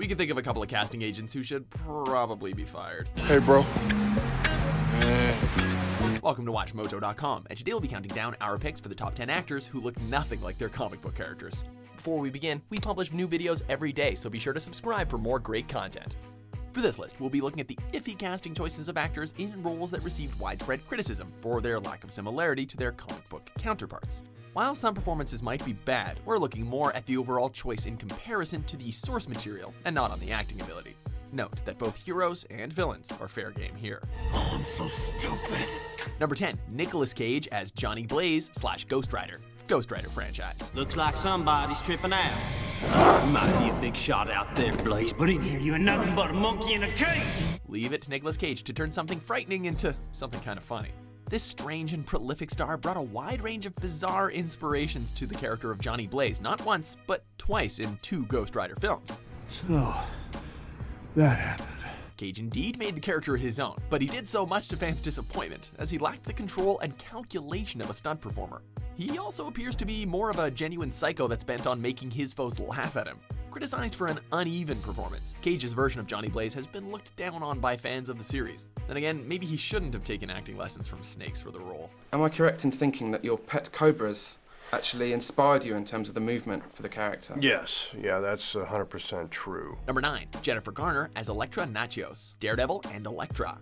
we can think of a couple of casting agents who should probably be fired. Hey, bro. Eh. Welcome to WatchMojo.com, and today we'll be counting down our picks for the top 10 actors who look nothing like their comic book characters. Before we begin, we publish new videos every day, so be sure to subscribe for more great content. For this list, we'll be looking at the iffy casting choices of actors in roles that received widespread criticism for their lack of similarity to their comic book counterparts. While some performances might be bad, we're looking more at the overall choice in comparison to the source material and not on the acting ability. Note that both heroes and villains are fair game here. Oh, I'm so stupid. Number 10, Nicolas Cage as Johnny Blaze slash Ghost Rider. Ghost Rider franchise. Looks like somebody's tripping out. You might be a big shot out there, Blaze, but in here you ain't nothing but a monkey in a cage. Leave it to Nicolas Cage to turn something frightening into something kind of funny. This strange and prolific star brought a wide range of bizarre inspirations to the character of Johnny Blaze, not once, but twice in two Ghost Rider films. So, that happened. Cage indeed made the character his own, but he did so much to fans' disappointment, as he lacked the control and calculation of a stunt performer. He also appears to be more of a genuine psycho that's bent on making his foes laugh at him. Criticized for an uneven performance, Cage's version of Johnny Blaze has been looked down on by fans of the series. Then again, maybe he shouldn't have taken acting lessons from Snakes for the role. Am I correct in thinking that your pet cobras actually inspired you in terms of the movement for the character? Yes, yeah, that's 100% true. Number 9. Jennifer Garner as Elektra Natchios, Daredevil and Elektra.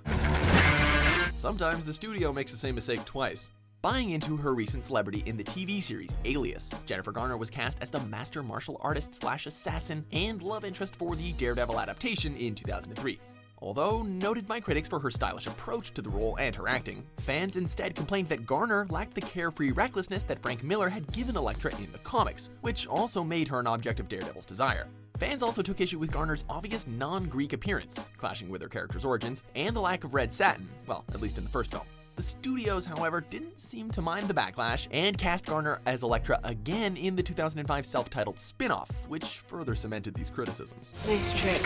Sometimes the studio makes the same mistake twice. Buying into her recent celebrity in the TV series Alias, Jennifer Garner was cast as the master martial artist slash assassin and love interest for the Daredevil adaptation in 2003. Although noted by critics for her stylish approach to the role and her acting, fans instead complained that Garner lacked the carefree recklessness that Frank Miller had given Elektra in the comics, which also made her an object of Daredevil's desire. Fans also took issue with Garner's obvious non-Greek appearance, clashing with her character's origins, and the lack of red satin, well, at least in the first film. The studios, however, didn't seem to mind the backlash and cast Garner as Elektra again in the 2005 self-titled spin-off, which further cemented these criticisms. Nice trick.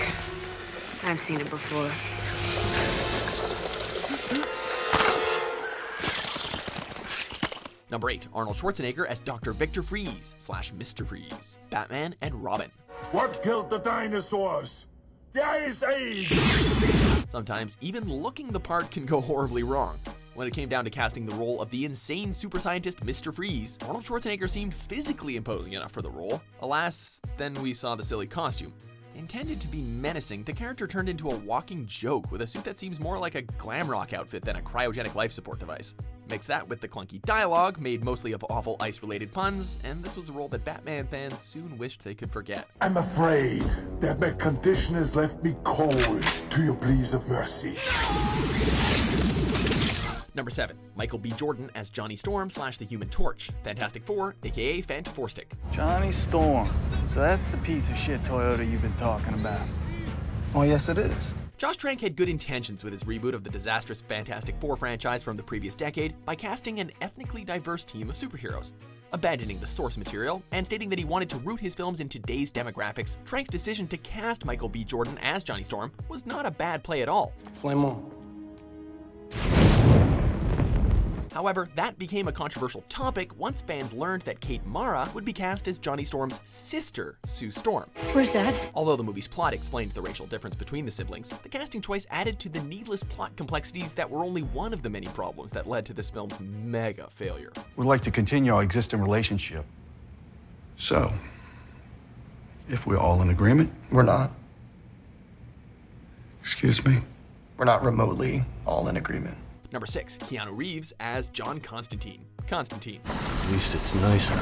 I've seen it before. Number 8, Arnold Schwarzenegger as Dr. Victor Fries slash Mr. Freeze, Batman and Robin. What killed the dinosaurs? The Ice Age! Sometimes even looking the part can go horribly wrong. When it came down to casting the role of the insane super scientist Mr. Freeze, Arnold Schwarzenegger seemed physically imposing enough for the role. Alas, then we saw the silly costume. Intended to be menacing, the character turned into a walking joke with a suit that seems more like a glam rock outfit than a cryogenic life support device. Mix that with the clunky dialogue, made mostly of awful ice related puns, and this was a role that Batman fans soon wished they could forget. I'm afraid that my condition has left me cold to your pleas of mercy. Number 7. Michael B. Jordan as Johnny Storm slash the Human Torch, Fantastic Four, aka Fant Four Stick. Johnny Storm. So that's the piece of shit Toyota you've been talking about. Oh, yes, it is. Josh Trank had good intentions with his reboot of the disastrous Fantastic Four franchise from the previous decade by casting an ethnically diverse team of superheroes. Abandoning the source material and stating that he wanted to root his films in today's demographics, Trank's decision to cast Michael B. Jordan as Johnny Storm was not a bad play at all. Flame However, that became a controversial topic once fans learned that Kate Mara would be cast as Johnny Storm's sister, Sue Storm. Where's that? Although the movie's plot explained the racial difference between the siblings, the casting choice added to the needless plot complexities that were only one of the many problems that led to this film's mega failure. We'd like to continue our existing relationship. So, if we're all in agreement, We're not. excuse me? We're not remotely all in agreement. Number 6. Keanu Reeves as John Constantine. Constantine. At least it's nicer.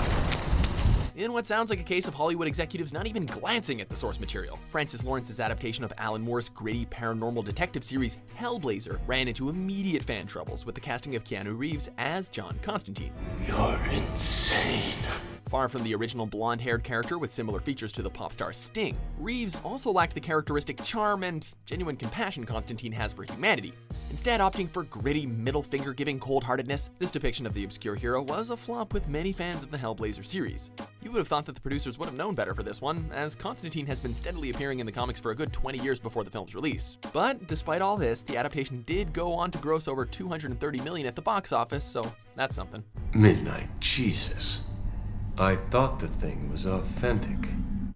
In what sounds like a case of Hollywood executives not even glancing at the source material, Francis Lawrence's adaptation of Alan Moore's gritty paranormal detective series Hellblazer ran into immediate fan troubles with the casting of Keanu Reeves as John Constantine. You're insane. Far from the original blonde haired character with similar features to the pop star Sting, Reeves also lacked the characteristic charm and genuine compassion Constantine has for humanity. Instead, opting for gritty, middle finger giving cold heartedness, this depiction of the obscure hero was a flop with many fans of the Hellblazer series. You would have thought that the producers would have known better for this one, as Constantine has been steadily appearing in the comics for a good 20 years before the film's release. But despite all this, the adaptation did go on to gross over 230 million at the box office, so that's something. Midnight, Jesus. I thought the thing was authentic.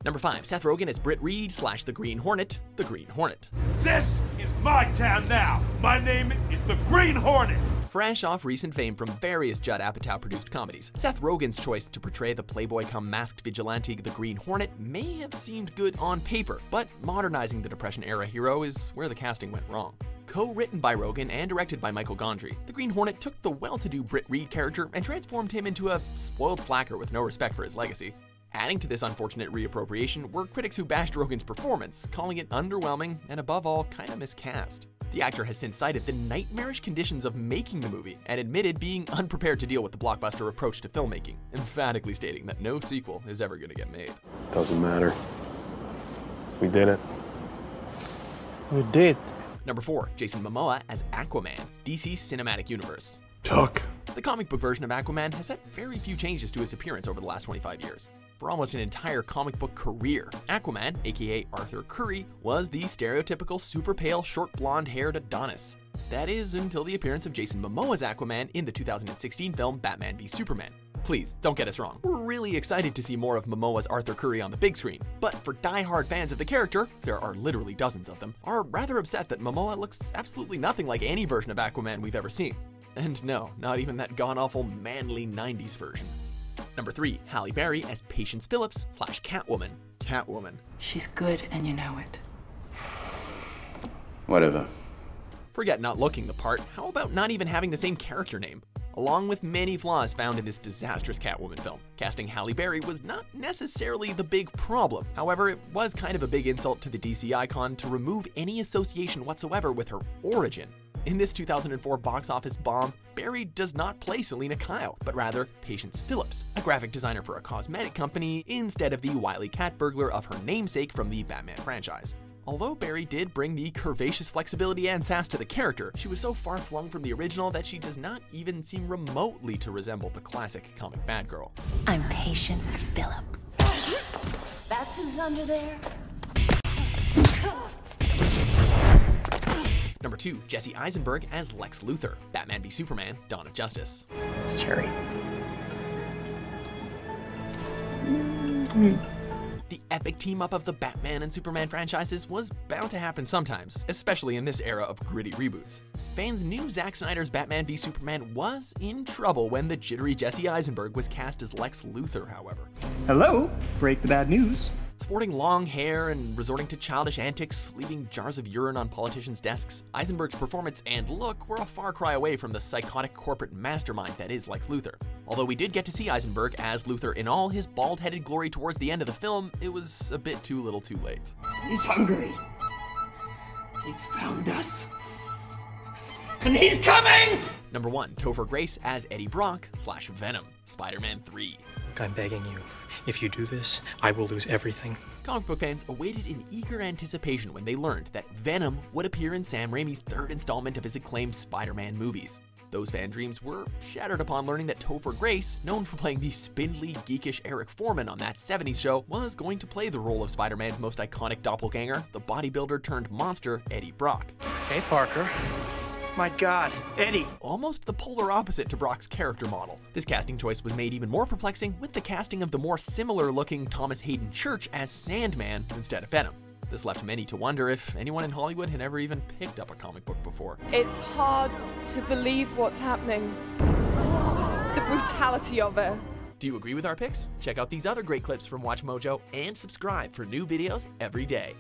Number 5, Seth Rogen as Britt Reid slash the Green Hornet, the Green Hornet. This is my town now. My name is the Green Hornet. Fresh off recent fame from various Judd Apatow produced comedies, Seth Rogen's choice to portray the playboy come masked vigilante the Green Hornet may have seemed good on paper, but modernizing the Depression era hero is where the casting went wrong. Co-written by Rogen and directed by Michael Gondry, the Green Hornet took the well-to-do Britt Reid character and transformed him into a spoiled slacker with no respect for his legacy. Adding to this unfortunate reappropriation were critics who bashed Rogen's performance, calling it underwhelming and above all, kinda miscast. The actor has since cited the nightmarish conditions of making the movie and admitted being unprepared to deal with the blockbuster approach to filmmaking, emphatically stating that no sequel is ever going to get made. Doesn't matter. We did it. We did. Number 4, Jason Momoa as Aquaman, DC's cinematic universe. Tuck. The comic book version of Aquaman has had very few changes to his appearance over the last 25 years. For almost an entire comic book career, Aquaman, aka Arthur Curry, was the stereotypical super pale, short blonde haired Adonis. That is until the appearance of Jason Momoa's Aquaman in the 2016 film Batman v Superman. Please, don't get us wrong. We're really excited to see more of Momoa's Arthur Curry on the big screen, but for die-hard fans of the character, there are literally dozens of them, are rather upset that Momoa looks absolutely nothing like any version of Aquaman we've ever seen. And no, not even that gone-awful manly 90s version. Number 3, Halle Berry as Patience Phillips slash Catwoman. Catwoman. She's good, and you know it. Whatever. Forget not looking the part, how about not even having the same character name? Along with many flaws found in this disastrous Catwoman film, casting Halle Berry was not necessarily the big problem. However, it was kind of a big insult to the DC icon to remove any association whatsoever with her origin. In this 2004 box office bomb, Berry does not play Selina Kyle, but rather Patience Phillips, a graphic designer for a cosmetic company, instead of the wily cat burglar of her namesake from the Batman franchise. Although Berry did bring the curvaceous flexibility and sass to the character, she was so far flung from the original that she does not even seem remotely to resemble the classic comic Batgirl. I'm Patience Phillips. That's who's under there? Number 2, Jesse Eisenberg as Lex Luthor, Batman v Superman, Dawn of Justice. It's Cherry. The epic team up of the Batman and Superman franchises was bound to happen sometimes, especially in this era of gritty reboots. Fans knew Zack Snyder's Batman v Superman was in trouble when the jittery Jesse Eisenberg was cast as Lex Luthor, however. Hello? Break the bad news. Sporting long hair and resorting to childish antics, leaving jars of urine on politicians' desks, Eisenberg's performance and look were a far cry away from the psychotic corporate mastermind that is Lex Luthor. Although we did get to see Eisenberg as Luthor in all his bald-headed glory towards the end of the film, it was a bit too little too late. He's hungry. He's found us. And he's coming! Number 1, Topher Grace as Eddie Brock slash Venom, Spider-Man 3. Look, I'm begging you. If you do this, I will lose everything. Comic book fans awaited in eager anticipation when they learned that Venom would appear in Sam Raimi's third installment of his acclaimed Spider-Man movies. Those fan dreams were shattered upon learning that Topher Grace, known for playing the spindly, geekish Eric Forman on that 70s show, was going to play the role of Spider-Man's most iconic doppelganger, the bodybuilder turned monster, Eddie Brock. Hey, Parker. My god, Eddie. Almost the polar opposite to Brock's character model. This casting choice was made even more perplexing with the casting of the more similar looking Thomas Haden Church as Sandman instead of Venom. This left many to wonder if anyone in Hollywood had ever even picked up a comic book before. It's hard to believe what's happening. The brutality of it. Do you agree with our picks? Check out these other great clips from WatchMojo and subscribe for new videos every day.